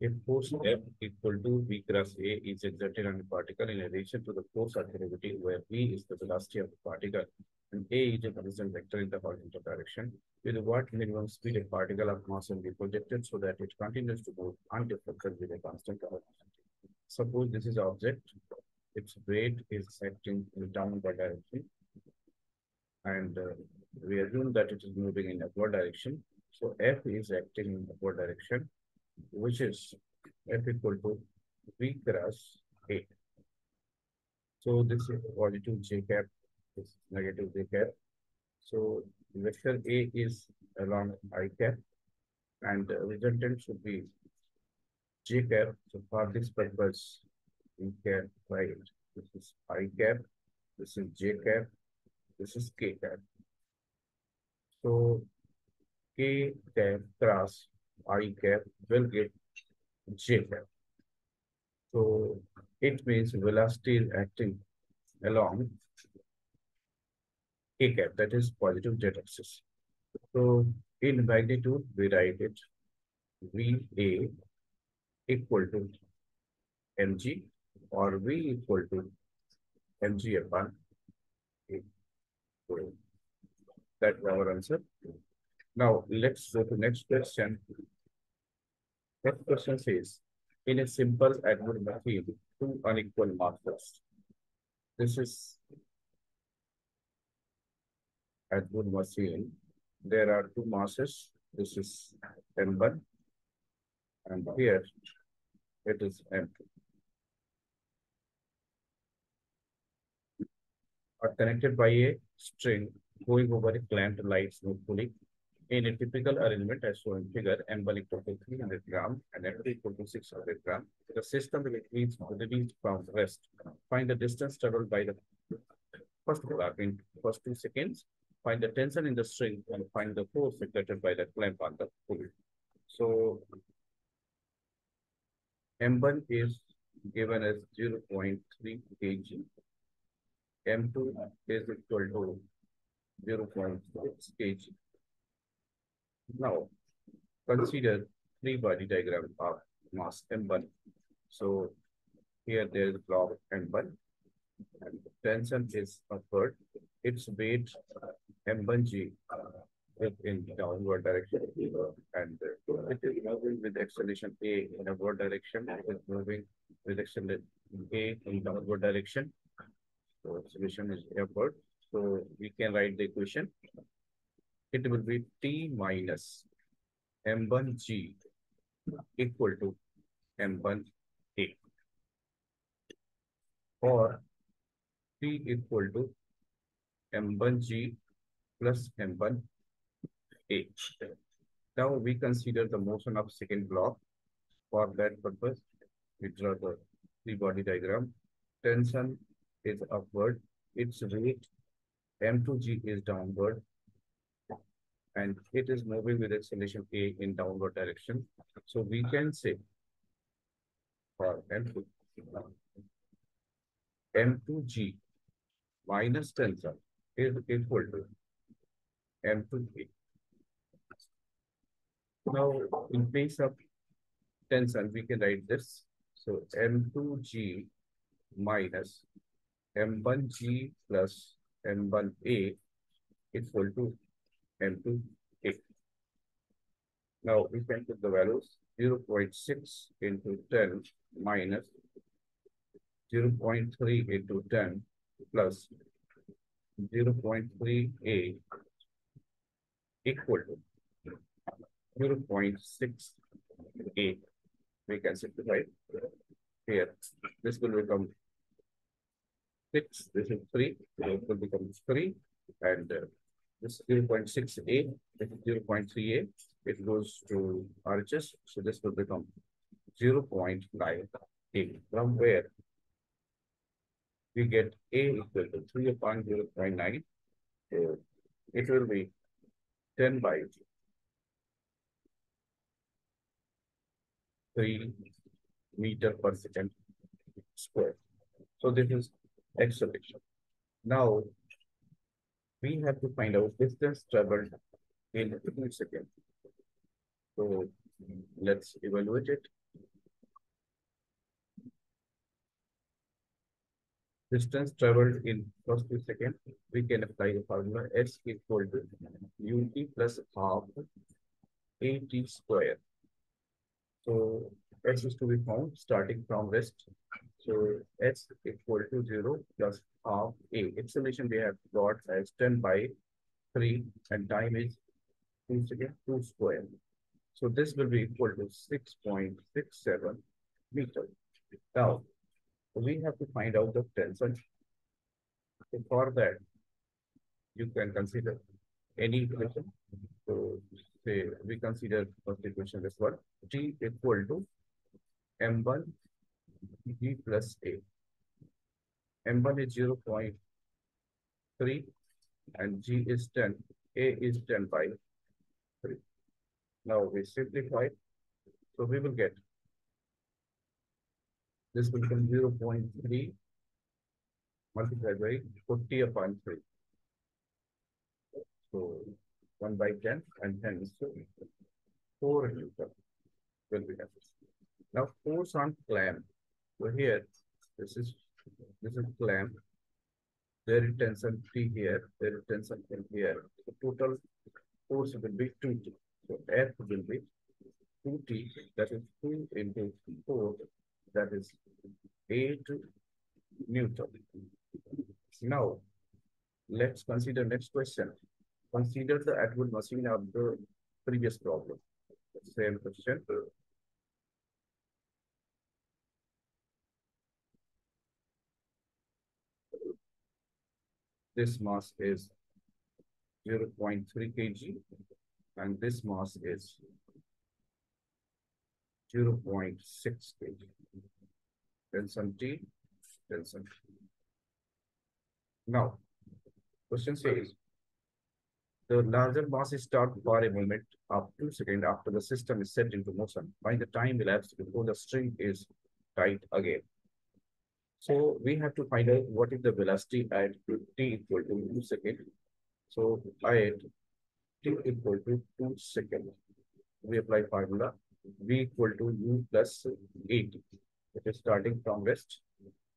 If force F equal to V cross A is exerted on the particle in relation to the force of gravity where V is the velocity of the particle and A is a constant vector in the horizontal direction, with what minimum speed a particle of mass will be projected so that it continues to move undeflected with a constant velocity. Suppose this is object, its weight is acting in downward direction and uh, we assume that it is moving in upward direction. So F is acting in upward direction which is F equal to V cross A. So this is positive J cap, this is negative J cap. So the vector A is along I cap and the resultant should be J cap. So for this purpose, we can write this is I cap, this is J cap, this is K cap. So K cap cross I cap will get J cap. So it means velocity is acting along K cap, that is positive Z axis. So in magnitude, we write it VA equal to mg or V equal to mg upon A. So that's our answer. Now let's go to next question. Next question says, in a simple Atwood machine, two unequal masses. This is Atwood machine. There are two masses. This is M1 and here it is M2. Are connected by a string going over a clamped light smoothly in a typical arrangement as shown in figure, M1 equal to 300 gram and M2 equal to 600 gram. The system will increase released from rest. Find the distance traveled by the first clock in first two seconds. Find the tension in the string and find the force exerted by the clamp on the pulley. So M1 is given as 0 0.3 kg. M2 is equal to 0 0.6 kg. Now, consider free body diagram of mass M1. So here there is block M1 and tension is upward. Its weight M1G is in downward direction and it is moving with acceleration A in upward direction. It is moving with acceleration A in downward direction. So acceleration is upward. So we can write the equation it will be T minus M1G equal to M1A or T equal to M1G plus M1A. Now we consider the motion of second block. For that purpose, we draw the free body diagram. Tension is upward. Its weight M2G is downward and it is moving with acceleration A in downward direction. So we can say for M2, M2G minus tensor is equal to M2A. Now, in place of tensor, we can write this. So M2G minus M1G plus M1A is equal to M2 A. Now we can put the values 0 0.6 into 10 minus 0 0.3 into 10 plus 0 0.3A equal to 0 0.6A. We can simplify here. This will become 6, this is 3, so it will become 3 and uh, this 0.6A, this is 0.3A, it goes to RHS, so this will become 0.9A, from where we get A equal to 3 upon 0.9, uh, it will be 10 by 3 meter per second square. So this is acceleration. Now, we have to find out distance traveled in milliseconds. So let's evaluate it. Distance traveled in first two seconds, we can apply the formula S equal to ut plus half at square. So S is to be found starting from west so S equal to 0 plus half A. Acceleration we have got as 10 by 3 and time is 2 second 2 square. So this will be equal to 6.67 meter. Now, we have to find out the tension. So for that, you can consider any equation. So say we consider first equation this one, T equal to M1 G plus A. M1 is 0 0.3 and G is 10, A is 10 by 3. Now we simplify, so we will get this will become 0 0.3 multiplied by 40 upon 3. So 1 by 10 and 10 is 4 newton will be. Now force on clamp. So here, this is this is clamp. There is tension T here, there is tension in here. The total force will be 2T. So F will be 2T, that is 2 into 4, that is 8 Newton. Now, let's consider next question. Consider the Atwood machine of the previous problem. Same question. This mass is 0 0.3 kg and this mass is 0 0.6 kg. Tension T, tension T. Now, question says, the larger mass is stopped for a moment of two seconds after the system is set into motion. By the time elapsed before the string is tight again. So we have to find out what is the velocity at t equal to 2 seconds. So at t equal to 2 seconds, we apply formula v equal to u plus 8. It is starting from west.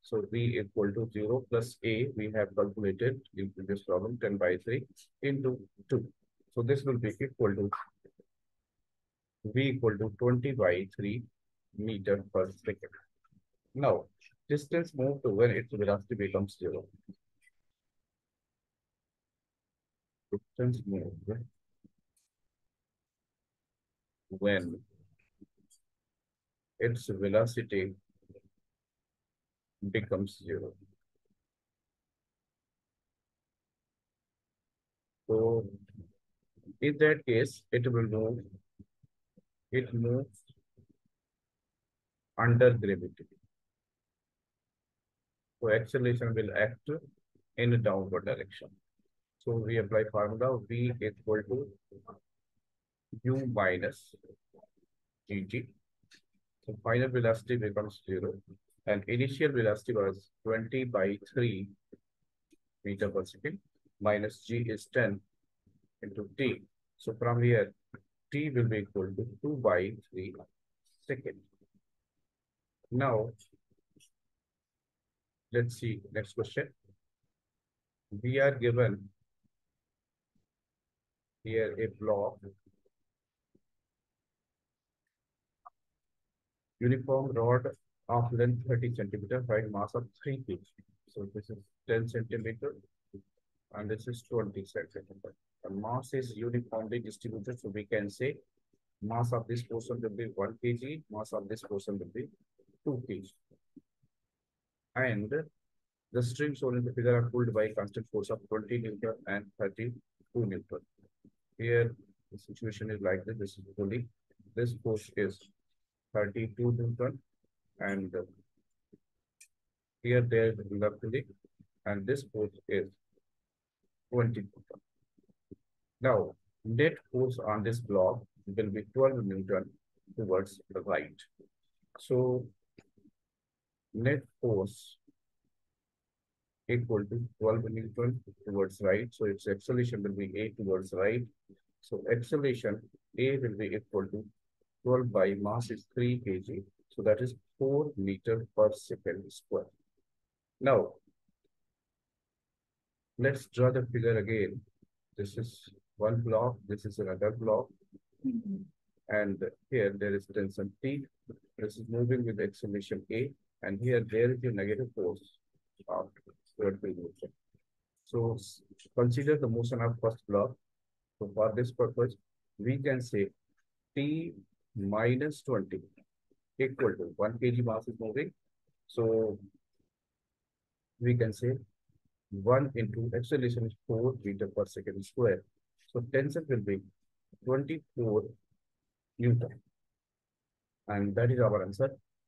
So v equal to 0 plus a, we have calculated in previous problem 10 by 3 into 2. So this will be equal to v equal to 20 by 3 meter per second. Now, distance moved to when its velocity becomes 0. Distance moved when its velocity becomes zero. So in that case, it will move, it moves under gravity. So acceleration will act in a downward direction. So we apply formula V equal to U minus GT. So final velocity becomes zero and initial velocity was 20 by 3 meter per second minus g is 10 into t. So from here, t will be equal to 2 by 3 second. Now, let's see next question. We are given here a block uniform rod of length 30 centimeter, find mass of 3 kg. So this is 10 centimeter and this is 20 centimeter. The mass is uniformly distributed, so we can say mass of this portion will be 1 kg, mass of this portion will be 2 kg. And the strings shown in the figure are pulled by constant force of 20 Newton and 32 Newton. Here, the situation is like this. This is pulling. This force is 32 Newton and here there is luckily and this force is 20 Newton. Now, net force on this block will be 12 Newton towards the right. So, net force equal to 12 Newton towards right. So, its acceleration will be A towards right. So, acceleration A will be equal to 12 by mass is 3 kg. So, that is 4 meter per second square. Now, Let's draw the figure again. This is one block, this is another block. Mm-hmm. And here there is tension T. This is moving with acceleration A. And here there is a negative force of vertical motion. So consider the motion of first block. So for this purpose, we can say T minus 20 equal to 1 kg mass is moving. So we can say 1 into acceleration is 4 meter per second square. So tension will be 24 Newton. And that is our answer.